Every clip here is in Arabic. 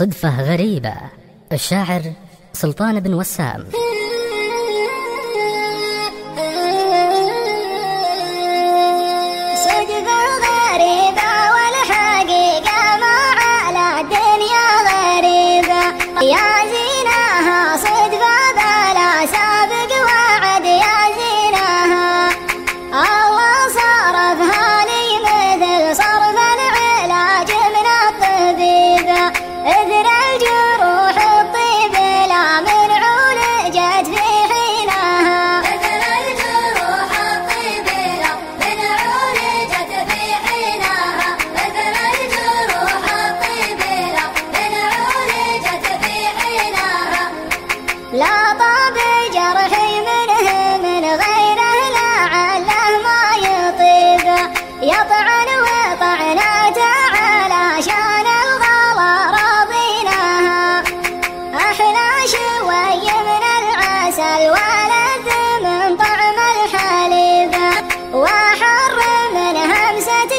صدفة غريبة. الشاعر سلطان بن وسام. صدفة غريبة والحقيقة ما على الدنيا غريبة. يا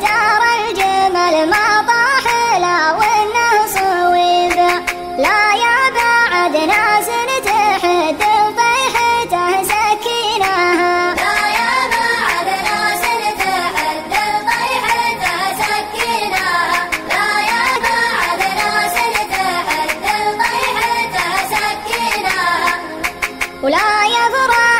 ترى الجمل ما طاح لا وانه صويب لا يا بعد ناس تحد طيحته سكينها لا يا ولا يبرأ